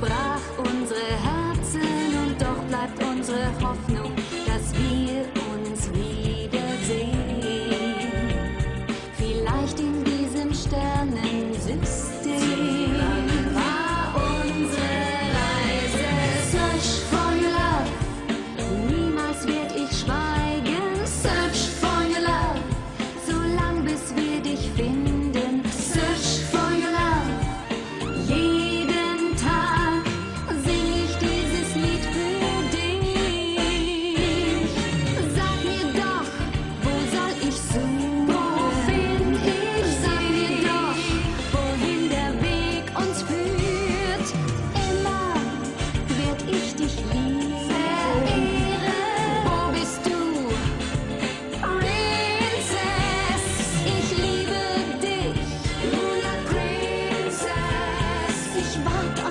zerbrach unsere Herzen und doch bleibt unsere Hoffnung. 吧。